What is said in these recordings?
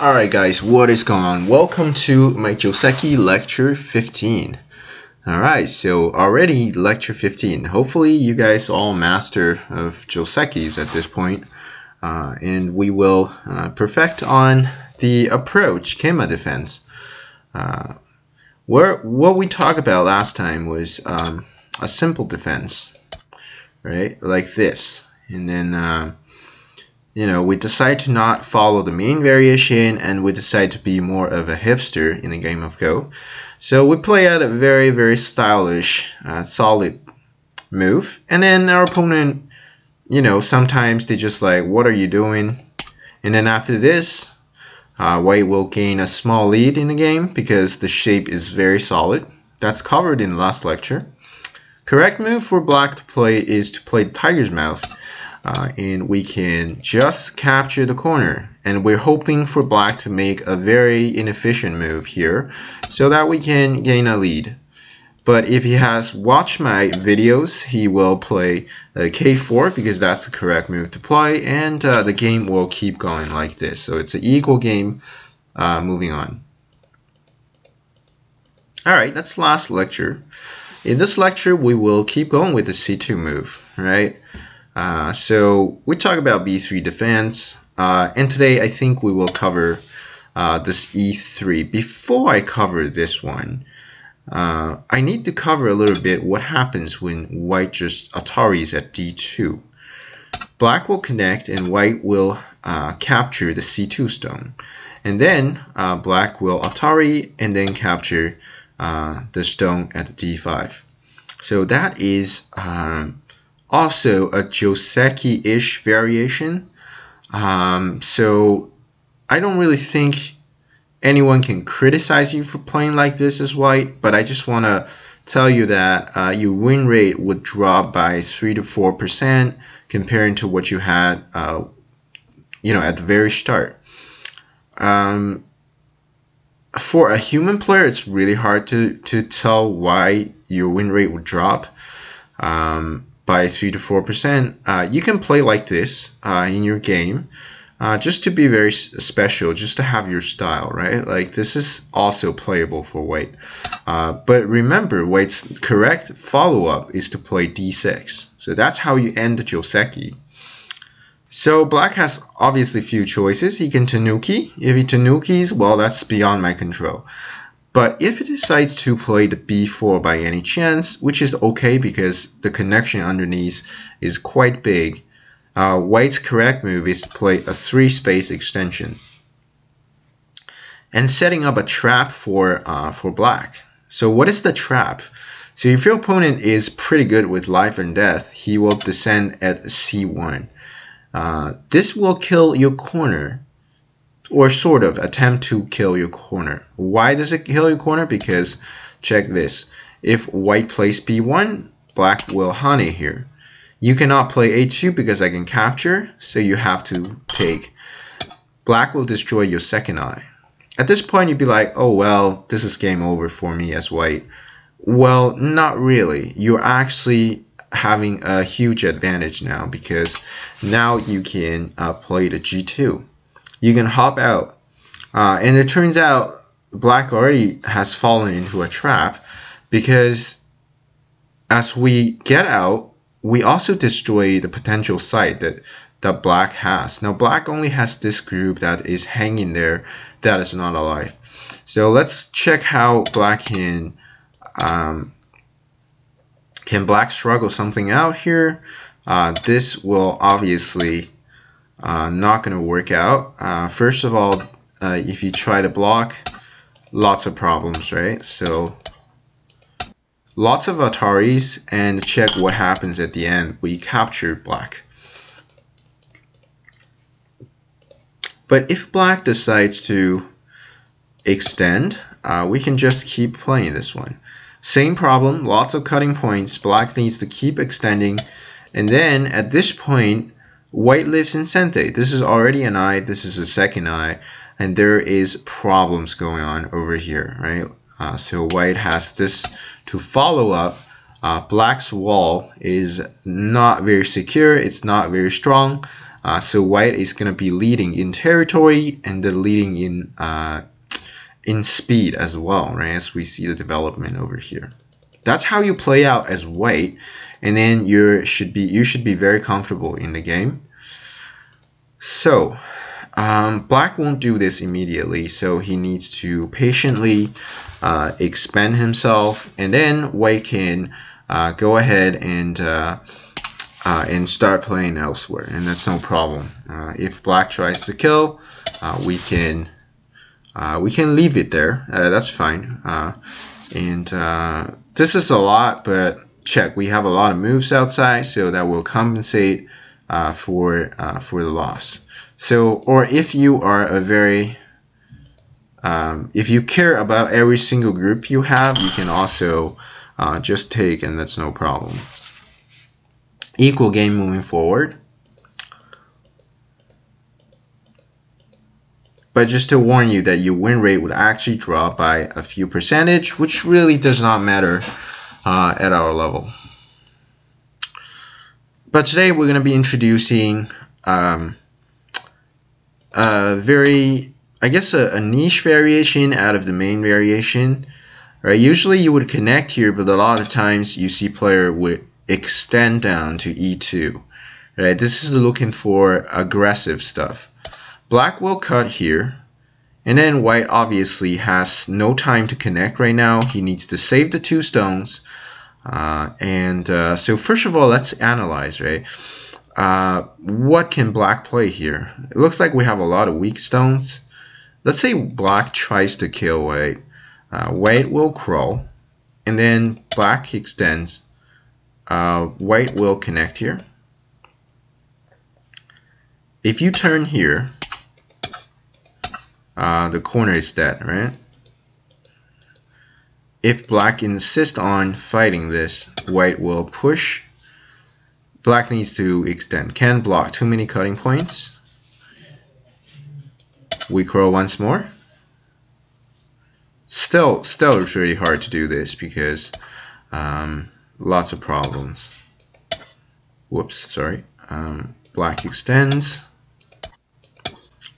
Alright guys, what is going on? Welcome to my Joseki lecture 15. Alright, so already lecture 15. Hopefully you guys all master of Josekis at this point. Uh, and we will uh, perfect on the approach, Kema defense. Uh, where, what we talked about last time was um, a simple defense, right? Like this. And then uh, you know, we decide to not follow the main variation and we decide to be more of a hipster in the game of Go. So we play out a very, very stylish, uh, solid move. And then our opponent, you know, sometimes they just like, what are you doing? And then after this, uh, white will gain a small lead in the game because the shape is very solid. That's covered in the last lecture. Correct move for black to play is to play tiger's mouth uh, and we can just capture the corner. And we're hoping for black to make a very inefficient move here so that we can gain a lead. But if he has watched my videos he will play k4 because that's the correct move to play and uh, the game will keep going like this. So it's an equal game uh, moving on. Alright that's last lecture. In this lecture we will keep going with the c2 move right uh, so we talk about b3 defense, uh, and today I think we will cover uh, this e3. Before I cover this one, uh, I need to cover a little bit what happens when white just Ataris at d2. Black will connect and white will uh, capture the c2 stone. And then black will Atari and then capture the stone at the d5. So that is um, also a Joseki-ish variation. Um, so I don't really think anyone can criticize you for playing like this as white, but I just want to tell you that uh, your win rate would drop by 3 to 4% comparing to what you had uh, you know, at the very start. Um, for a human player, it's really hard to, to tell why your win rate would drop. Um, by 3 to 4%, uh, you can play like this uh, in your game uh, just to be very special, just to have your style, right? Like this is also playable for white. Uh, but remember, white's correct follow-up is to play d6. So that's how you end the Joseki. So black has obviously few choices. He can Tenuki. If he Tenukis, well, that's beyond my control. But if it decides to play the b4 by any chance, which is okay because the connection underneath is quite big, uh, white's correct move is to play a 3 space extension and setting up a trap for, uh, for black. So what is the trap? So if your opponent is pretty good with life and death, he will descend at c1. Uh, this will kill your corner or sort of attempt to kill your corner. Why does it kill your corner? Because check this. If white plays b1, black will hane here. You cannot play a2 because I can capture, so you have to take. Black will destroy your second eye. At this point, you'd be like, oh well, this is game over for me as white. Well, not really. You're actually having a huge advantage now because now you can uh, play the g2 you can hop out. Uh, and it turns out black already has fallen into a trap because as we get out, we also destroy the potential site that, that black has. Now black only has this group that is hanging there that is not alive. So let's check how black can um, can black struggle something out here. Uh, this will obviously uh, not going to work out. Uh, first of all, uh, if you try to block, lots of problems, right? So lots of Ataris and check what happens at the end. We capture black. But if black decides to extend, uh, we can just keep playing this one. Same problem, lots of cutting points. Black needs to keep extending. And then at this point, White lives in Sente. This is already an eye. This is a second eye. And there is problems going on over here, right? Uh, so white has this to follow up. Uh, black's wall is not very secure. It's not very strong. Uh, so white is going to be leading in territory and leading in uh, in speed as well, right? As we see the development over here. That's how you play out as white, and then you should be you should be very comfortable in the game. So um, black won't do this immediately, so he needs to patiently uh, expand himself, and then white can uh, go ahead and uh, uh, and start playing elsewhere, and that's no problem. Uh, if black tries to kill, uh, we can we can leave it there. that's fine. and this is a lot, but check. We have a lot of moves outside, so that will compensate for for the loss. So, or if you are a very um, if you care about every single group you have, you can also uh, just take and that's no problem. Equal game moving forward. But just to warn you that your win rate would actually drop by a few percentage, which really does not matter uh, at our level. But today we're going to be introducing um, a very, I guess, a, a niche variation out of the main variation Right, usually you would connect here, but a lot of times you see player would extend down to E2. Right, this is looking for aggressive stuff. Black will cut here, and then white obviously has no time to connect right now. He needs to save the two stones. Uh, and uh, so first of all, let's analyze, right? Uh, what can black play here? It looks like we have a lot of weak stones. Let's say black tries to kill white uh, white will crawl and then black extends uh, white will connect here if you turn here uh, the corner is dead right? If black insists on fighting this white will push. Black needs to extend. Can block. Too many cutting points. We crawl once more. Still still it's really hard to do this because um, lots of problems. Whoops sorry. Um, black extends.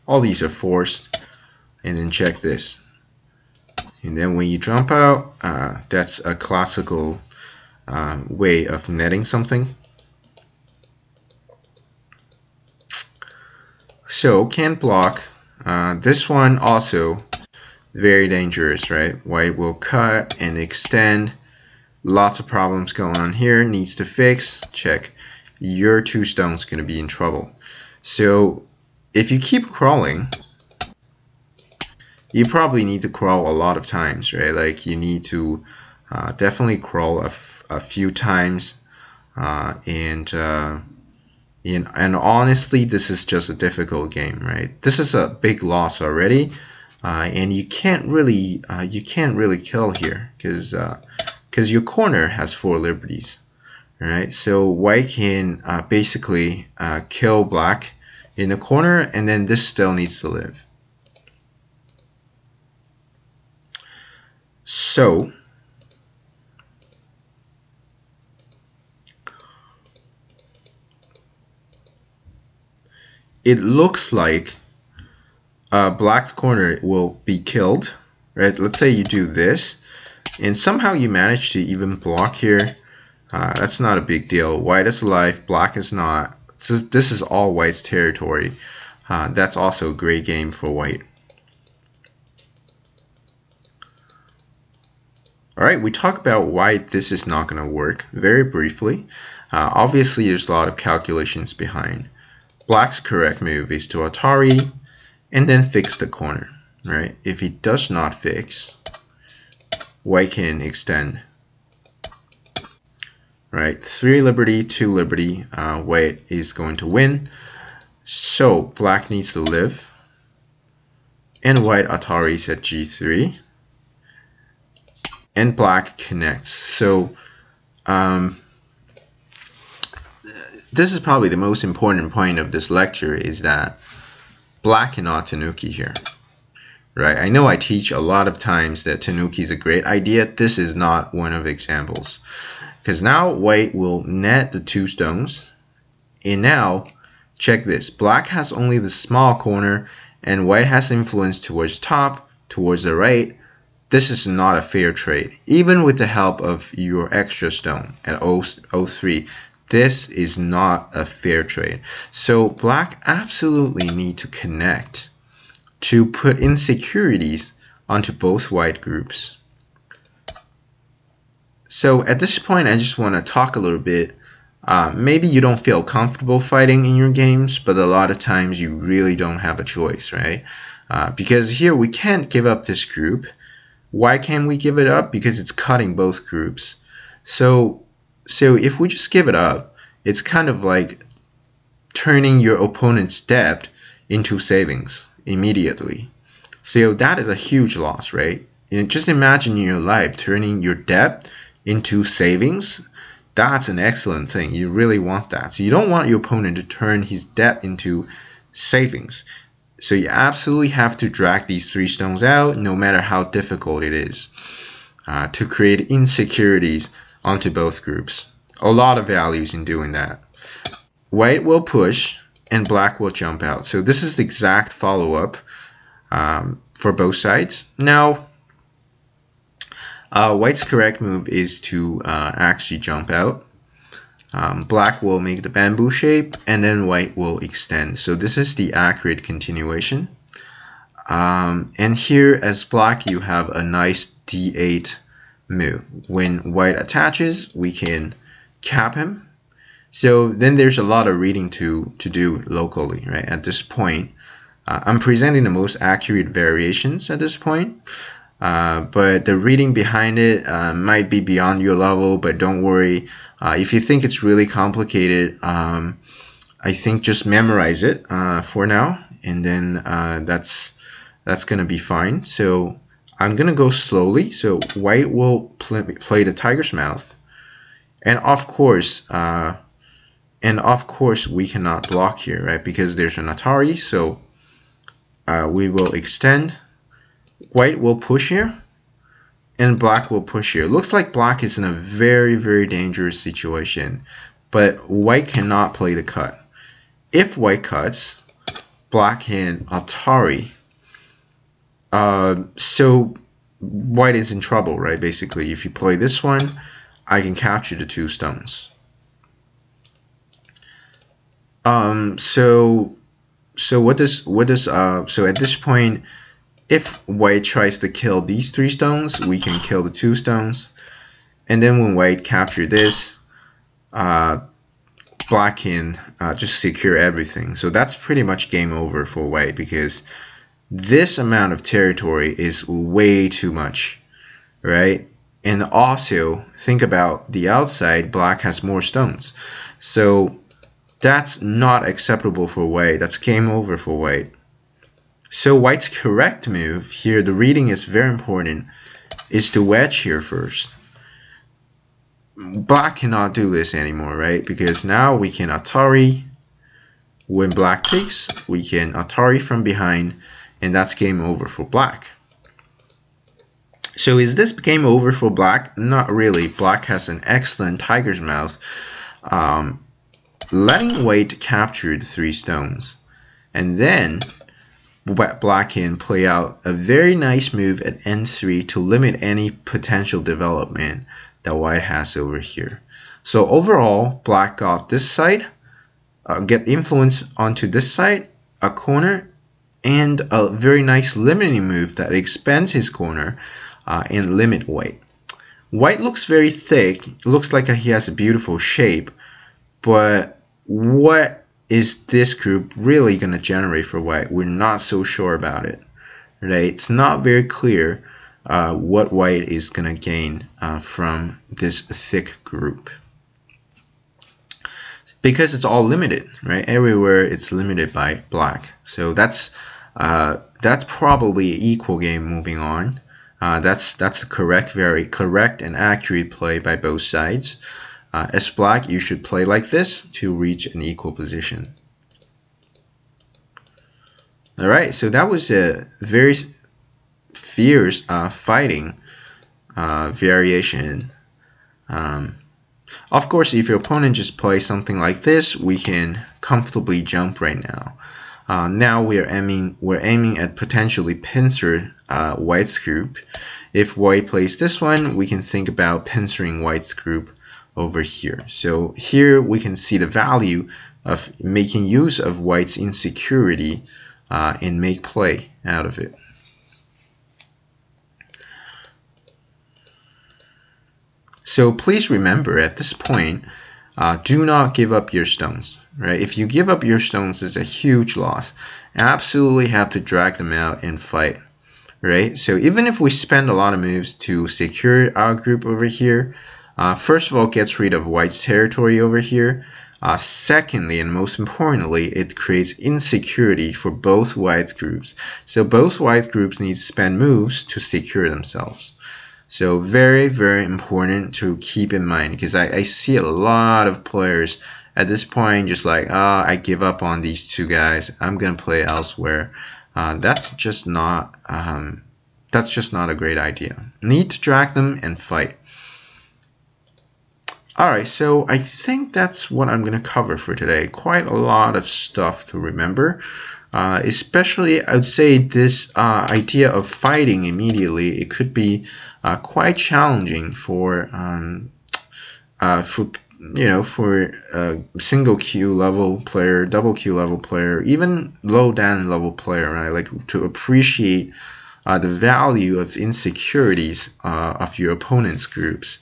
All these are forced and then check this and then when you jump out uh, that's a classical um, way of netting something so can't block uh, this one also very dangerous, right? White will cut and extend. Lots of problems going on here. Needs to fix. Check. Your two stones going to be in trouble. So if you keep crawling, you probably need to crawl a lot of times, right? Like you need to uh, definitely crawl a, few times. Uh, and, uh, and, and honestly, this is just a difficult game, right? This is a big loss already uh, and you can't really uh, you can't really kill here because because uh, your corner has four liberties right so white can basically kill black in the corner and then this still needs to live so it looks like uh, black's corner will be killed, right? Let's say you do this, and somehow you manage to even block here. Uh, that's not a big deal. White is alive, black is not. So this is all white's territory. Uh, that's also a great game for white. Alright, we talk about why this is not going to work very briefly. Uh, obviously, there's a lot of calculations behind. Black's correct move is to Atari, and then fix the corner right? If it does not fix white can extend? Right three liberty two liberty uh, white is going to win. So black needs to live. And white Atari is at g3 and black connects so um, this is probably the most important point of this lecture is that black cannot Tenuki here. Right? I know I teach a lot of times that Tenuki is a great idea. This is not one of the examples. Because now white will net the two stones. And now check this. Black has only the small corner and white has influence towards top, towards the right. This is not a fair trade. Even with the help of your extra stone at 03, this is not a fair trade. So black absolutely need to connect to put insecurities onto both white groups. So at this point, I just want to talk a little bit. Uh, maybe you don't feel comfortable fighting in your games, but a lot of times you really don't have a choice, right? Uh, because here we can't give up this group. Why can't we give it up? Because it's cutting both groups. So, so if we just give it up, it's kind of like turning your opponent's debt into savings immediately. So that is a huge loss, right? And just imagine in your life turning your debt into savings. That's an excellent thing. You really want that. So you don't want your opponent to turn his debt into savings. So you absolutely have to drag these three stones out no matter how difficult it is uh, to create insecurities onto both groups. A lot of values in doing that. White will push and black will jump out. So this is the exact follow-up um, for both sides. Now, uh, white's correct move is to uh, actually jump out. Um, black will make the bamboo shape and then white will extend. So this is the accurate continuation. Um, and here as black you have a nice d8 move. When white attaches we can cap him. So then there's a lot of reading to, to do locally right at this point. Uh, I'm presenting the most accurate variations at this point. Uh, but the reading behind it uh, might be beyond your level, but don't worry. Uh, if you think it's really complicated, um, I think just memorize it uh, for now, and then uh, that's that's gonna be fine. So I'm gonna go slowly. So white will play, play the tiger's mouth, and of course, and of course we cannot block here, right? Because there's an Atari, so uh, we will extend. White will push here, and black will push here. Looks like black is in a very, very dangerous situation, but white cannot play the cut. If white cuts, black can Atari. Uh, so white is in trouble, right? Basically, if you play this one, I can capture the two stones. Um, so so what does what does uh so at this point if white tries to kill these three stones we can kill the two stones and then when white capture this uh black can uh, just secure everything so that's pretty much game over for white because this amount of territory is way too much right and also think about the outside black has more stones so that's not acceptable for white. That's game over for white. So white's correct move, here the reading is very important, is to wedge here first. Black cannot do this anymore, right? Because now we can Atari. When black takes, we can Atari from behind, and that's game over for black. So is this game over for black? Not really. Black has an excellent tiger's mouth. Um, letting white capture the three stones. And then black can play out a very nice move at n3 to limit any potential development that white has over here. So overall, black got this side, uh, get influence onto this side, a corner, and a very nice limiting move that expands his corner uh, and limit white. White looks very thick, looks like he has a beautiful shape, but what is this group really going to generate for white? We're not so sure about it. Right? It's not very clear uh, what white is going to gain uh, from this thick group. Because it's all limited, right? Everywhere it's limited by black. So that's uh, that's probably equal game moving on. Uh, that's that's the correct, very correct and accurate play by both sides. Uh, as black, you should play like this to reach an equal position. Alright, so that was a very fierce uh, fighting uh, variation. Um, Of course, if your opponent just plays something like this, we can comfortably jump right now. Uh, now we're aiming we're aiming at potentially pincer uh, white's group. If white plays this one, we can think about pincering white's group over here. So here we can see the value of making use of white's insecurity uh, and make play out of it. So please remember at this point, uh, do not give up your stones. Right? If you give up your stones, it's a huge loss. Absolutely have to drag them out and fight. Right? So even if we spend a lot of moves to secure our group over here, uh, first of all, gets rid of white's territory over here. Uh, secondly, and most importantly, it creates insecurity for both white groups. So both white groups need to spend moves to secure themselves. So very, very important to keep in mind because I, I see a lot of players at this point just like, oh, I give up on these two guys. I'm going to play elsewhere. Uh, that's just not um, that's just not a great idea. Need to drag them and fight. Alright, so I think that's what I'm going to cover for today. Quite a lot of stuff to remember. Uh, especially, I would say this uh, idea of fighting immediately, it could be uh, quite challenging for um, uh, for you know for a single kyu level player, double kyu level player, even low Dan level player, right? Like to appreciate uh, the value of insecurities uh, of your opponent's groups.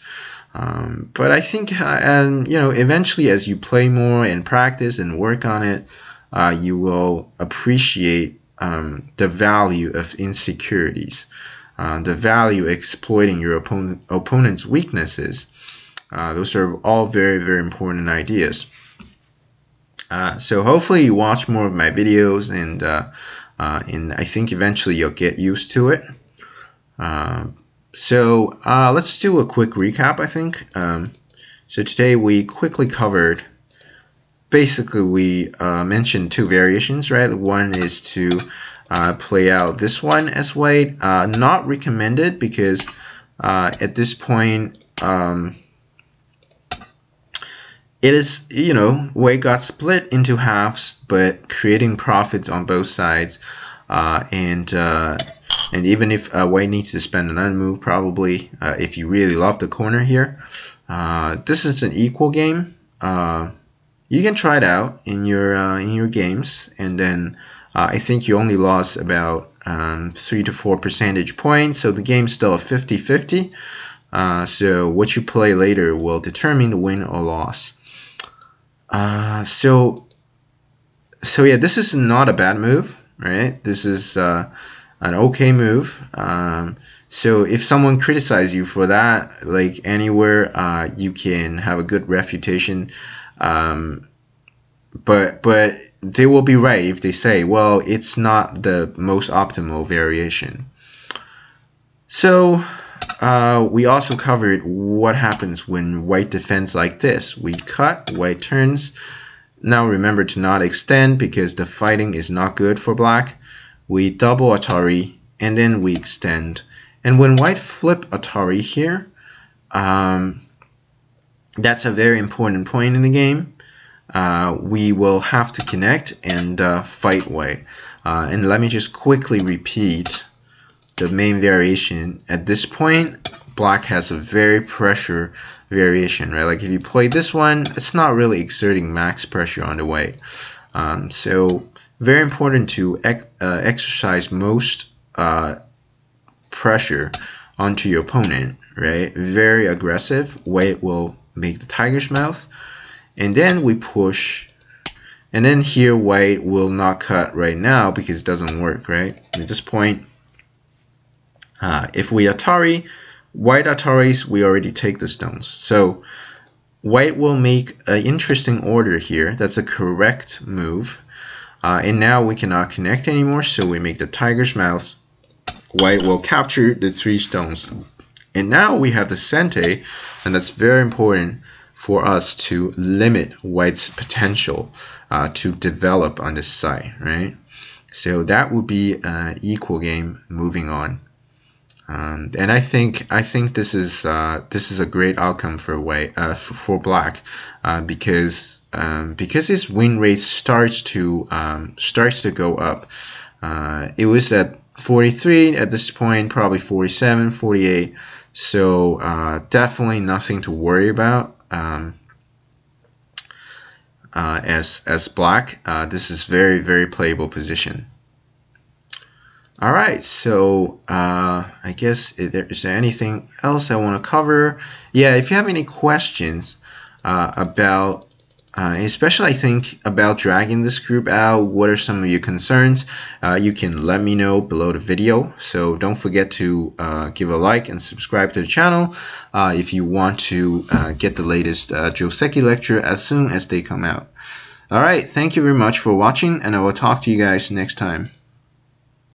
Um, but I think, uh, and you know, eventually as you play more and practice and work on it, uh, you will appreciate um, the value of insecurities uh, the value exploiting your opponent, opponent's weaknesses. Uh, those are all very, very important ideas. Uh, so hopefully you watch more of my videos and, and I think eventually you'll get used to it. So let's do a quick recap, I think. Um, so today we quickly covered basically we uh, mentioned two variations, right? One is to uh, play out this one as white. Uh, not recommended because uh, at this point um, it is, you know, white got split into halves, but creating profits on both sides. Uh, and uh, and even if white needs to spend an unmove, probably if you really love the corner here, this is an equal game. You can try it out in your uh, in your games. And then uh, I think you only lost about um, 3 to 4 percentage points. So the game's still a 50-50 uh, so what you play later will determine the win or loss. Uh, so so yeah this is not a bad move right? This is uh, an okay move um, so if someone criticizes you for that like anywhere uh, you can have a good refutation um, but but they will be right if they say, well, it's not the most optimal variation. So uh, we also covered what happens when white defends like this. We cut, white turns. Now remember to not extend because the fighting is not good for black. We double Atari and then we extend. And when white flip Atari here, um, that's a very important point in the game. Uh, we will have to connect and uh, fight white. Uh, and let me just quickly repeat the main variation. At this point, black has a very pressure variation, right? Like if you play this one, it's not really exerting max pressure on the white. Um, so very important to ex uh, exercise most uh, pressure onto your opponent, right? Very aggressive. White will make the tiger's mouth. And then we push. And then here white will not cut right now because it doesn't work, right? At this point, uh, if we Atari, white Ataris, we already take the stones. So white will make an interesting order here. That's a correct move. Uh, and now we cannot connect anymore, so we make the tiger's mouth. White will capture the three stones. And now we have the sente, and that's very important for us to limit white's potential uh, to develop on this side, right? So that would be an equal game moving on. Um, and I think I think this is uh, this is a great outcome for white uh, for, for, black uh, because um, because his win rate starts to um, starts to go up. Uh, it was at 43 at this point, probably 47, 48. So uh, definitely nothing to worry about. Um, uh, as as black, this is very very playable position. All right, so uh, I guess is there, is there anything else I want to cover? Yeah, if you have any questions uh, about, uh, especially I think about dragging this group out, what are some of your concerns? Uh, you can let me know below the video. So don't forget to uh, give a like and subscribe to the channel uh, if you want to get the latest uh, Joseki lecture as soon as they come out. All right, thank you very much for watching, and I will talk to you guys next time.